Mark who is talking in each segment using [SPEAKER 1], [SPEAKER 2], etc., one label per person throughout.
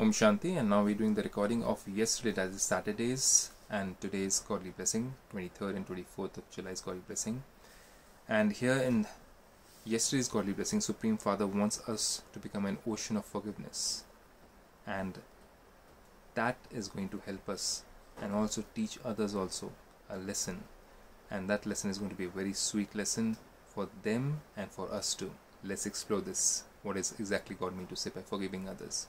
[SPEAKER 1] Om Shanti, and now we're doing the recording of yesterday, that is Saturday's, and today's Godly Blessing, 23rd and 24th of July's Godly Blessing. And here in yesterday's Godly Blessing, Supreme Father wants us to become an ocean of forgiveness. And that is going to help us and also teach others also a lesson. And that lesson is going to be a very sweet lesson for them and for us too. Let's explore this. What is exactly God mean to say by forgiving others?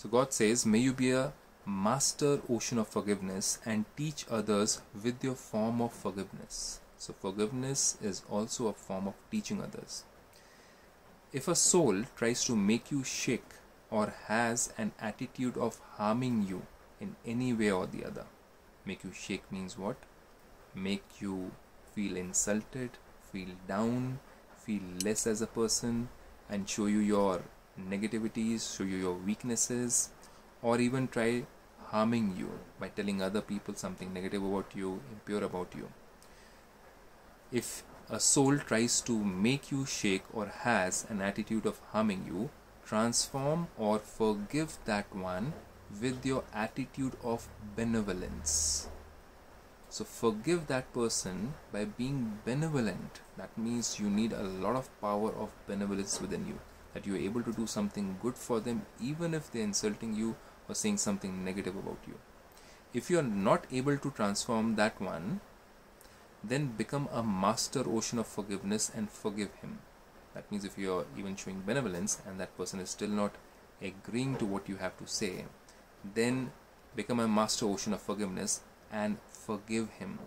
[SPEAKER 1] So God says, May you be a master ocean of forgiveness and teach others with your form of forgiveness. So forgiveness is also a form of teaching others. If a soul tries to make you shake or has an attitude of harming you in any way or the other, make you shake means what? Make you feel insulted, feel down, feel less as a person, and show you your negativities, show you your weaknesses, or even try harming you by telling other people something negative about you, impure about you. If a soul tries to make you shake or has an attitude of harming you, transform or forgive that one with your attitude of benevolence. So forgive that person by being benevolent. That means you need a lot of power of benevolence within you. That you're able to do something good for them even if they're insulting you or saying something negative about you. If you're not able to transform that one, then become a master ocean of forgiveness and forgive him. That means if you're even showing benevolence and that person is still not agreeing to what you have to say, then become a master ocean of forgiveness and forgive him.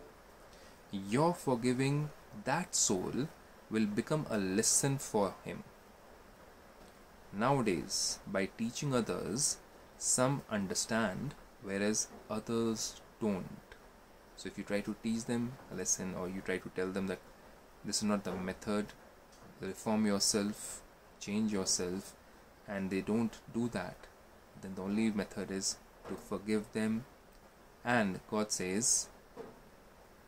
[SPEAKER 1] Your forgiving that soul will become a lesson for him. Nowadays, by teaching others, some understand whereas others don't. So, if you try to teach them a lesson or you try to tell them that this is not the method, reform yourself, change yourself, and they don't do that, then the only method is to forgive them. And God says,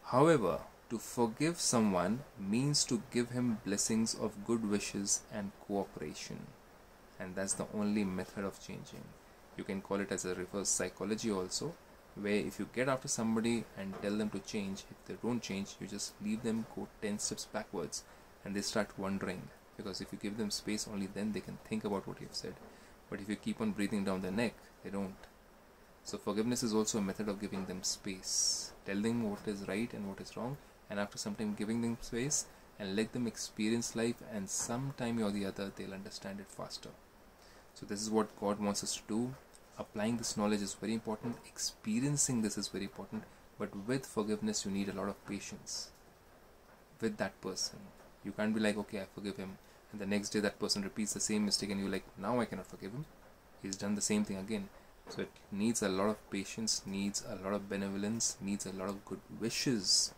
[SPEAKER 1] however, to forgive someone means to give him blessings of good wishes and cooperation. And that's the only method of changing. You can call it as a reverse psychology also, where if you get after somebody and tell them to change, if they don't change, you just leave them go 10 steps backwards and they start wondering. Because if you give them space, only then they can think about what you've said. But if you keep on breathing down their neck, they don't. So forgiveness is also a method of giving them space, telling what is right and what is wrong, and after some time giving them space and let them experience life, and sometime or the other they'll understand it faster. So this is what God wants us to do. Applying this knowledge is very important. Experiencing this is very important. But with forgiveness, you need a lot of patience with that person. You can't be like, okay, I forgive him, and the next day that person repeats the same mistake, and you're like, now I cannot forgive him. He's done the same thing again. So it needs a lot of patience, needs a lot of benevolence, needs a lot of good wishes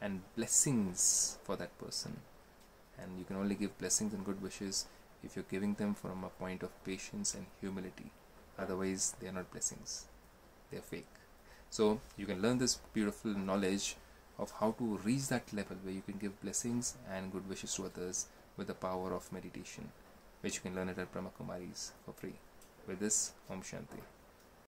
[SPEAKER 1] and blessings for that person. And you can only give blessings and good wishes if you're giving them from a point of patience and humility. Otherwise, they are not blessings, they're fake. So, you can learn this beautiful knowledge of how to reach that level where you can give blessings and good wishes to others with the power of meditation, which you can learn at Brahma Kumaris for free. With this, Om Shanti.